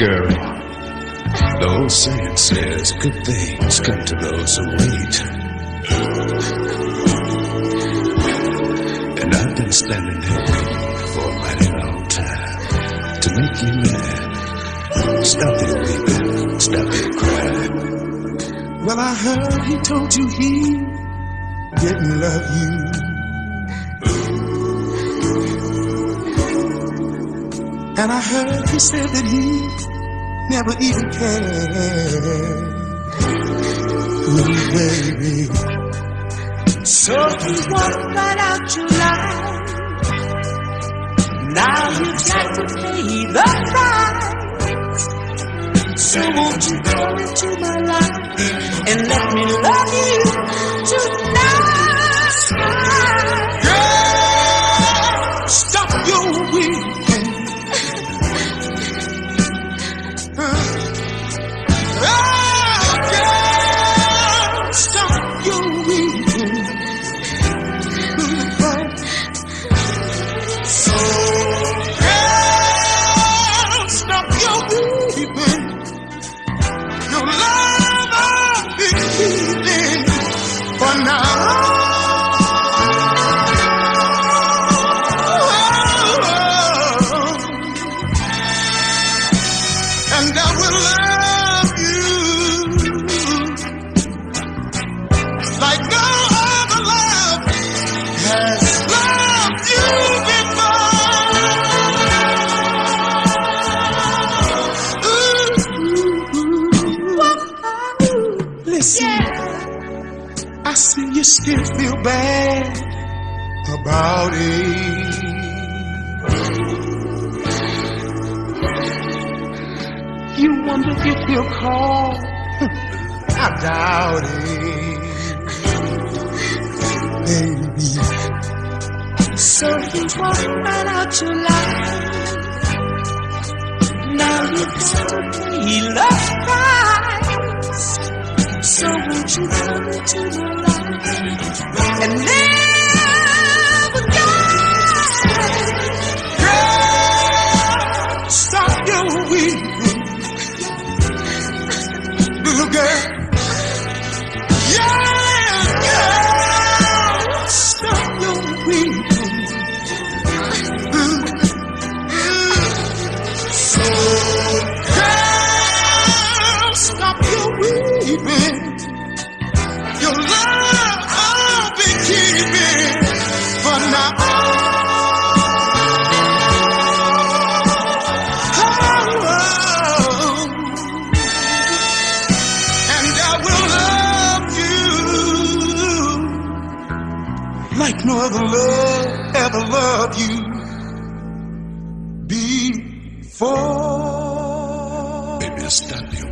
girl. The old saying says good things come to those who wait. And I've been standing here for a mighty long time to make you mad. Stop your weeping, stop your crying. Well, I heard he told you he didn't love you. And I heard he said that he never even cared. Ooh, baby. So he walked right out your life. Now you've got to pay the price. So won't you come into my life Listen, I see you still feel bad about it. You wonder if he'll call. I doubt it. Baby. So he walked right out your life. Now you've got to pay the price. So won't you come into my life and no other love ever loved you before. Baby, stop your